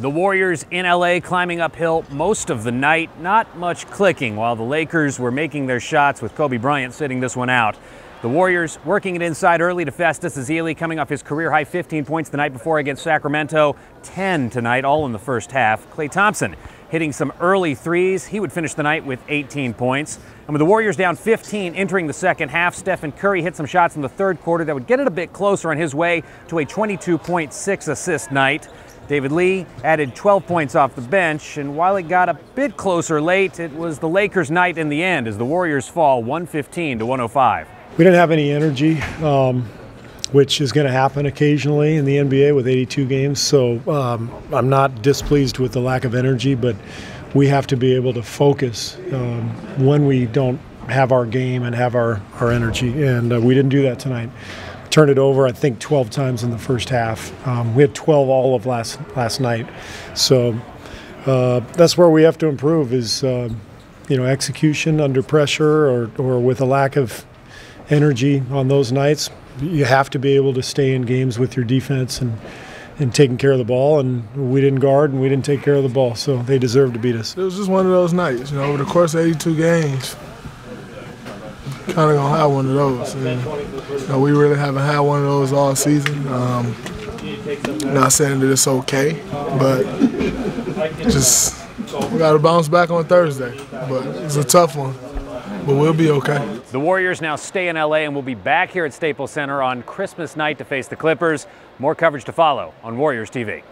The Warriors in LA climbing uphill most of the night, not much clicking while the Lakers were making their shots with Kobe Bryant sitting this one out. The Warriors working it inside early to Festus Ezeli coming off his career high 15 points the night before against Sacramento, 10 tonight, all in the first half. Klay Thompson hitting some early threes. He would finish the night with 18 points. And with the Warriors down 15 entering the second half, Stephen Curry hit some shots in the third quarter that would get it a bit closer on his way to a 22.6 assist night. David Lee added 12 points off the bench, and while it got a bit closer late, it was the Lakers' night in the end as the Warriors fall 115 to 105. We didn't have any energy, um, which is going to happen occasionally in the NBA with 82 games. So um, I'm not displeased with the lack of energy, but we have to be able to focus um, when we don't have our game and have our, our energy, and uh, we didn't do that tonight turned it over, I think, 12 times in the first half. Um, we had 12 all of last last night, so uh, that's where we have to improve. Is uh, you know execution under pressure or or with a lack of energy on those nights. You have to be able to stay in games with your defense and and taking care of the ball. And we didn't guard and we didn't take care of the ball, so they deserve to beat us. It was just one of those nights. You know, over the course of 82 games kind of gonna have one of those. And, you know, we really haven't had one of those all season. Um, not saying that it's okay, but just we got to bounce back on Thursday. But it's a tough one, but we'll be okay. The Warriors now stay in LA and will be back here at Staples Center on Christmas night to face the Clippers. More coverage to follow on Warriors TV.